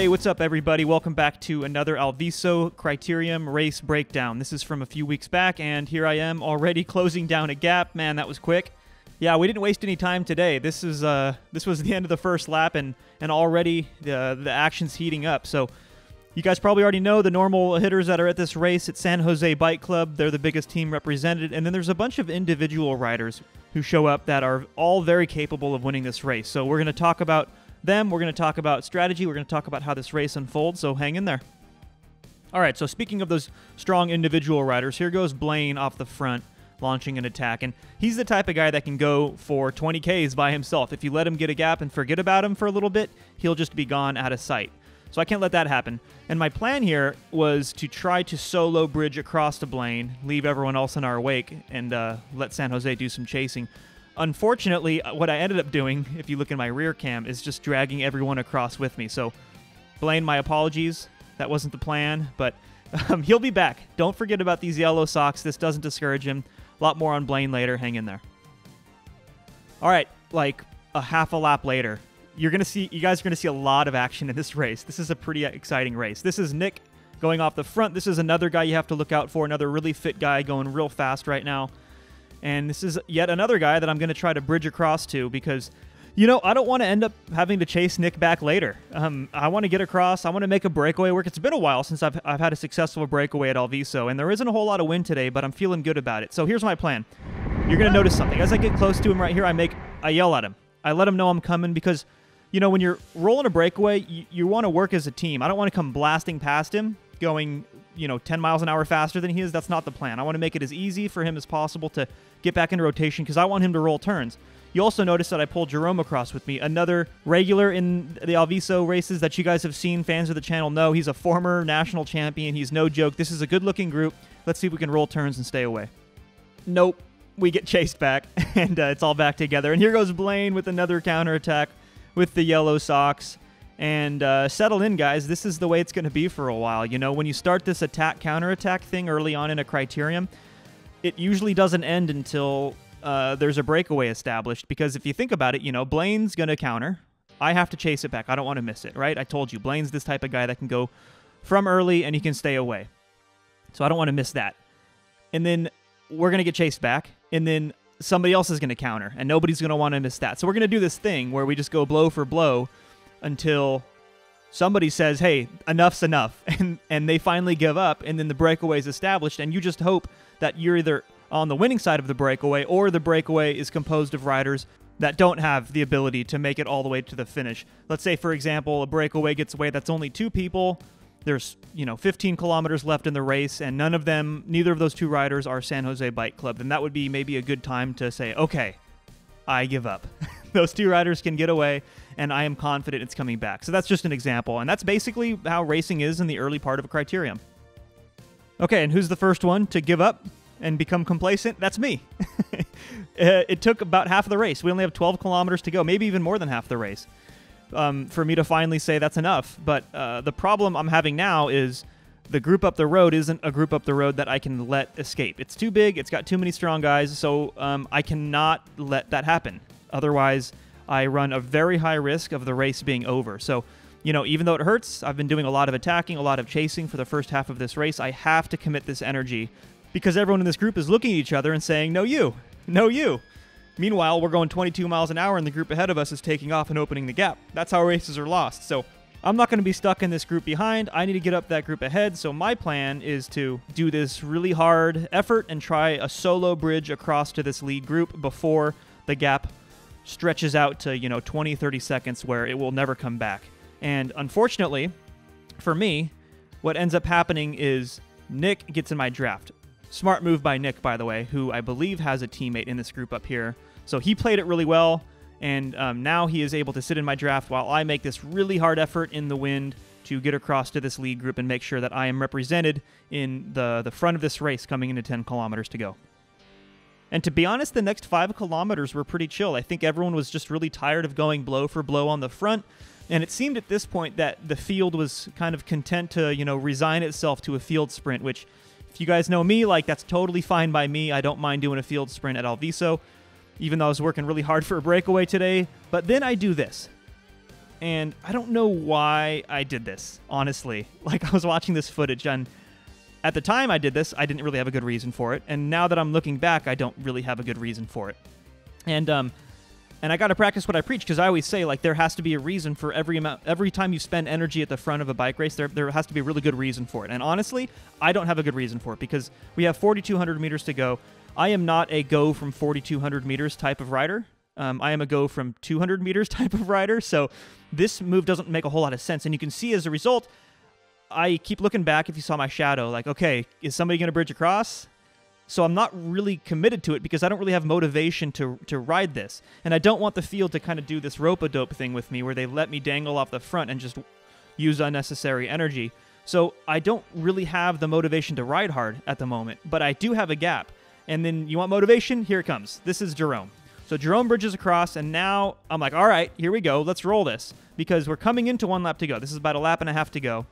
Hey, what's up, everybody? Welcome back to another Alviso Criterium race breakdown. This is from a few weeks back, and here I am already closing down a gap. Man, that was quick. Yeah, we didn't waste any time today. This is uh, this was the end of the first lap, and and already the the action's heating up. So. You guys probably already know the normal hitters that are at this race at San Jose Bike Club. They're the biggest team represented. And then there's a bunch of individual riders who show up that are all very capable of winning this race. So we're going to talk about them. We're going to talk about strategy. We're going to talk about how this race unfolds. So hang in there. All right, so speaking of those strong individual riders, here goes Blaine off the front launching an attack. And he's the type of guy that can go for 20 Ks by himself. If you let him get a gap and forget about him for a little bit, he'll just be gone out of sight. So I can't let that happen. And my plan here was to try to solo bridge across to Blaine, leave everyone else in our wake, and uh, let San Jose do some chasing. Unfortunately, uh, what I ended up doing, if you look in my rear cam, is just dragging everyone across with me. So, Blaine, my apologies. That wasn't the plan, but um, he'll be back. Don't forget about these yellow socks. This doesn't discourage him. A lot more on Blaine later. Hang in there. All right, like a half a lap later, you're gonna see you guys are gonna see a lot of action in this race. This is a pretty exciting race. This is Nick going off the front. This is another guy you have to look out for. Another really fit guy going real fast right now. And this is yet another guy that I'm gonna try to bridge across to because. You know, I don't want to end up having to chase Nick back later. Um, I want to get across. I want to make a breakaway work. It's been a while since I've, I've had a successful breakaway at Alviso, and there isn't a whole lot of wind today, but I'm feeling good about it. So here's my plan. You're going to notice something. As I get close to him right here, I make I yell at him. I let him know I'm coming because you know, when you're rolling a breakaway, you, you want to work as a team. I don't want to come blasting past him, going, you know, 10 miles an hour faster than he is. That's not the plan. I want to make it as easy for him as possible to get back into rotation because I want him to roll turns. You also notice that I pulled Jerome across with me, another regular in the Alviso races that you guys have seen. Fans of the channel know he's a former national champion. He's no joke. This is a good looking group. Let's see if we can roll turns and stay away. Nope. We get chased back, and uh, it's all back together. And here goes Blaine with another counterattack with the yellow socks. And uh, settle in, guys. This is the way it's going to be for a while. You know, when you start this attack counterattack thing early on in a criterium, it usually doesn't end until uh, there's a breakaway established. Because if you think about it, you know, Blaine's going to counter. I have to chase it back. I don't want to miss it, right? I told you, Blaine's this type of guy that can go from early and he can stay away. So I don't want to miss that. And then we're going to get chased back. And then somebody else is going to counter, and nobody's going to want to miss that. So we're going to do this thing where we just go blow for blow until somebody says, "Hey, enough's enough," and and they finally give up, and then the breakaway is established, and you just hope that you're either on the winning side of the breakaway or the breakaway is composed of riders that don't have the ability to make it all the way to the finish. Let's say, for example, a breakaway gets away that's only two people there's you know 15 kilometers left in the race and none of them neither of those two riders are san jose bike club then that would be maybe a good time to say okay i give up those two riders can get away and i am confident it's coming back so that's just an example and that's basically how racing is in the early part of a criterium okay and who's the first one to give up and become complacent that's me it took about half of the race we only have 12 kilometers to go maybe even more than half the race um, for me to finally say that's enough. But uh, the problem I'm having now is the group up the road isn't a group up the road that I can let escape. It's too big. It's got too many strong guys, so um, I cannot let that happen. Otherwise, I run a very high risk of the race being over. So, you know, even though it hurts, I've been doing a lot of attacking, a lot of chasing for the first half of this race. I have to commit this energy because everyone in this group is looking at each other and saying, "No, you, no, you." Meanwhile, we're going 22 miles an hour and the group ahead of us is taking off and opening the gap. That's how races are lost. So I'm not going to be stuck in this group behind. I need to get up that group ahead. So my plan is to do this really hard effort and try a solo bridge across to this lead group before the gap stretches out to, you know, 20, 30 seconds where it will never come back. And unfortunately, for me, what ends up happening is Nick gets in my draft. Smart move by Nick, by the way, who I believe has a teammate in this group up here. So he played it really well, and um, now he is able to sit in my draft while I make this really hard effort in the wind to get across to this lead group and make sure that I am represented in the, the front of this race coming into 10 kilometers to go. And to be honest, the next five kilometers were pretty chill. I think everyone was just really tired of going blow for blow on the front. And it seemed at this point that the field was kind of content to, you know, resign itself to a field sprint, which, if you guys know me, like that's totally fine by me. I don't mind doing a field sprint at Alviso even though I was working really hard for a breakaway today. But then I do this. and I don't know why I did this, honestly. Like, I was watching this footage, and at the time I did this, I didn't really have a good reason for it. And now that I'm looking back, I don't really have a good reason for it. And, um, and I got to practice what I preach because I always say like there has to be a reason for every amount every time you spend energy at the front of a bike race there there has to be a really good reason for it. And honestly, I don't have a good reason for it because we have 4200 meters to go. I am not a go from 4200 meters type of rider. Um, I am a go from 200 meters type of rider. So this move doesn't make a whole lot of sense. And you can see as a result, I keep looking back if you saw my shadow, like, okay, is somebody going to bridge across? So I'm not really committed to it because I don't really have motivation to to ride this. And I don't want the field to kind of do this rope a dope thing with me where they let me dangle off the front and just use unnecessary energy. So I don't really have the motivation to ride hard at the moment, but I do have a gap. And then you want motivation? Here it comes. This is Jerome. So Jerome bridges across, and now I'm like, all right, here we go. Let's roll this because we're coming into one lap to go. This is about a lap and a half to go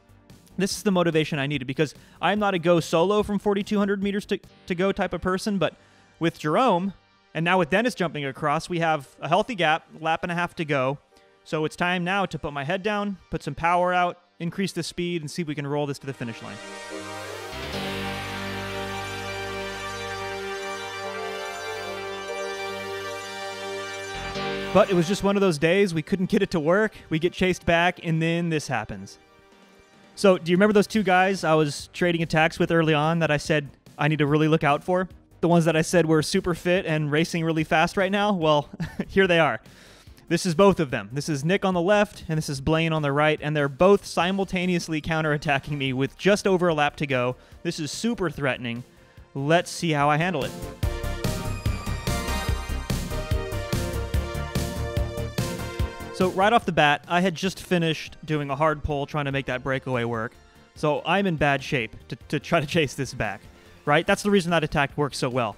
this is the motivation I needed because I'm not a go solo from 4,200 meters to, to go type of person, but with Jerome and now with Dennis jumping across, we have a healthy gap, lap and a half to go. So it's time now to put my head down, put some power out, increase the speed, and see if we can roll this to the finish line. But it was just one of those days we couldn't get it to work. We get chased back, and then this happens. So, do you remember those two guys I was trading attacks with early on that I said I need to really look out for? The ones that I said were super fit and racing really fast right now? Well, here they are. This is both of them. This is Nick on the left and this is Blaine on the right, and they're both simultaneously counterattacking me with just over a lap to go. This is super threatening. Let's see how I handle it. So right off the bat, I had just finished doing a hard pull trying to make that breakaway work. So I'm in bad shape to, to try to chase this back, right? That's the reason that attack works so well.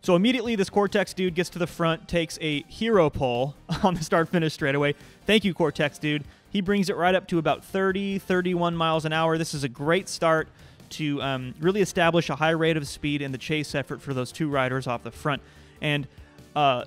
So immediately this Cortex dude gets to the front, takes a hero pull on the start finish straightaway. Thank you, Cortex dude. He brings it right up to about 30, 31 miles an hour. This is a great start to um, really establish a high rate of speed in the chase effort for those two riders off the front. And uh,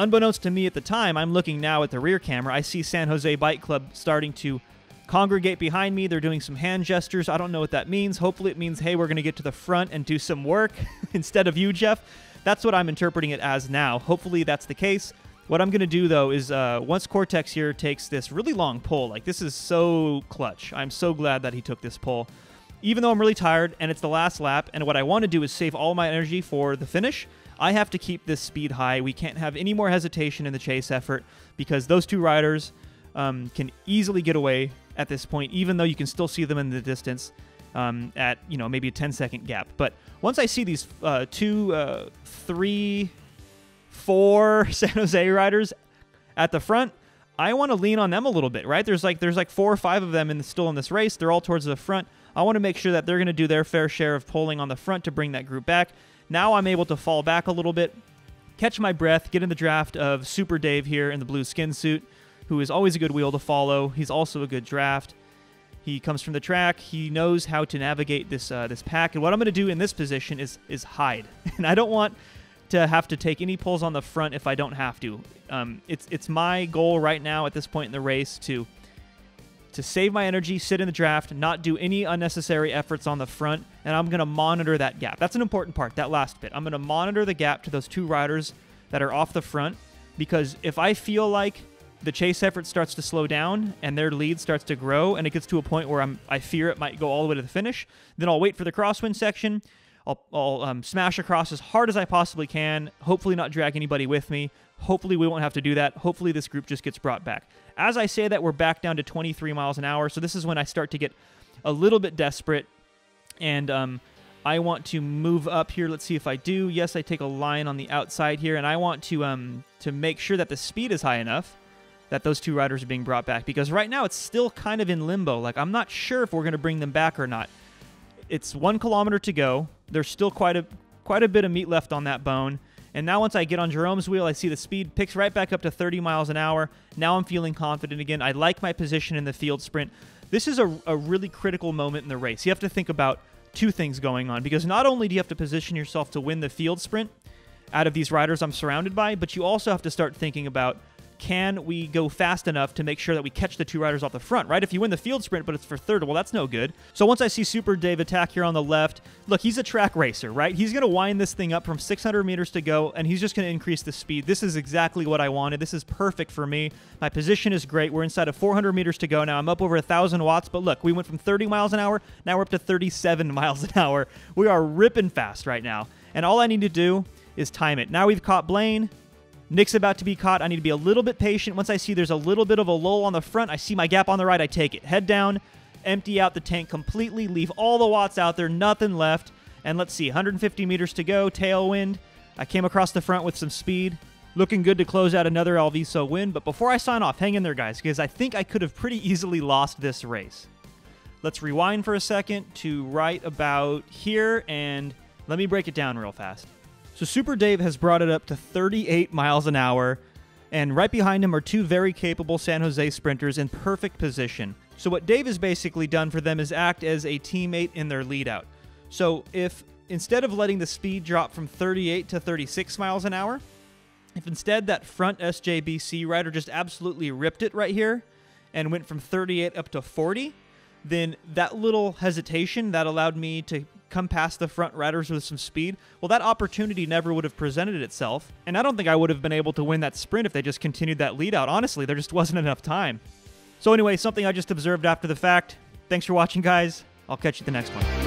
Unbeknownst to me at the time, I'm looking now at the rear camera. I see San Jose Bike Club starting to congregate behind me. They're doing some hand gestures. I don't know what that means. Hopefully, it means, hey, we're going to get to the front and do some work instead of you, Jeff. That's what I'm interpreting it as now. Hopefully, that's the case. What I'm going to do, though, is uh, once Cortex here takes this really long pull, like this is so clutch. I'm so glad that he took this pull. Even though I'm really tired and it's the last lap, and what I want to do is save all my energy for the finish, I have to keep this speed high. We can't have any more hesitation in the chase effort because those two riders um, can easily get away at this point, even though you can still see them in the distance um, at you know maybe a 10 second gap. But once I see these uh, two, uh, three, four San Jose riders at the front, I want to lean on them a little bit, right? There's like there's like four or five of them in the, still in this race. They're all towards the front. I want to make sure that they're going to do their fair share of pulling on the front to bring that group back. Now I'm able to fall back a little bit, catch my breath, get in the draft of Super Dave here in the blue skin suit, who is always a good wheel to follow. He's also a good draft. He comes from the track. He knows how to navigate this uh, this pack. And what I'm going to do in this position is is hide. And I don't want to have to take any pulls on the front if I don't have to. Um, it's it's my goal right now at this point in the race to to save my energy, sit in the draft, not do any unnecessary efforts on the front, and I'm going to monitor that gap. That's an important part, that last bit. I'm going to monitor the gap to those two riders that are off the front because if I feel like the chase effort starts to slow down and their lead starts to grow and it gets to a point where I'm, I fear it might go all the way to the finish, then I'll wait for the crosswind section. I'll, I'll um, smash across as hard as I possibly can, hopefully not drag anybody with me. Hopefully we won't have to do that. Hopefully this group just gets brought back. As I say that, we're back down to 23 miles an hour. So this is when I start to get a little bit desperate. And um, I want to move up here. Let's see if I do. Yes, I take a line on the outside here. And I want to, um, to make sure that the speed is high enough that those two riders are being brought back. Because right now it's still kind of in limbo. Like I'm not sure if we're going to bring them back or not. It's one kilometer to go. There's still quite a quite a bit of meat left on that bone. And now once I get on Jerome's wheel, I see the speed picks right back up to 30 miles an hour. Now I'm feeling confident again. I like my position in the field sprint. This is a, a really critical moment in the race. You have to think about two things going on because not only do you have to position yourself to win the field sprint out of these riders I'm surrounded by, but you also have to start thinking about can we go fast enough to make sure that we catch the two riders off the front, right? If you win the field sprint, but it's for third, well, that's no good. So once I see Super Dave attack here on the left, look, he's a track racer, right? He's going to wind this thing up from 600 meters to go, and he's just going to increase the speed. This is exactly what I wanted. This is perfect for me. My position is great. We're inside of 400 meters to go now. I'm up over 1,000 watts, but look, we went from 30 miles an hour, now we're up to 37 miles an hour. We are ripping fast right now. And all I need to do is time it. Now we've caught Blaine. Nick's about to be caught. I need to be a little bit patient. Once I see there's a little bit of a lull on the front, I see my gap on the right, I take it. Head down, empty out the tank completely, leave all the watts out there, nothing left. And let's see, 150 meters to go, tailwind. I came across the front with some speed. Looking good to close out another Alviso win. But before I sign off, hang in there, guys, because I think I could have pretty easily lost this race. Let's rewind for a second to right about here, and let me break it down real fast. So Super Dave has brought it up to 38 miles an hour, and right behind him are two very capable San Jose sprinters in perfect position. So what Dave has basically done for them is act as a teammate in their lead out. So if instead of letting the speed drop from 38 to 36 miles an hour, if instead that front SJBC rider just absolutely ripped it right here and went from 38 up to 40, then that little hesitation that allowed me to come past the front riders with some speed, well, that opportunity never would have presented itself. And I don't think I would have been able to win that sprint if they just continued that lead out. Honestly, there just wasn't enough time. So, anyway, something I just observed after the fact. Thanks for watching, guys. I'll catch you the next one.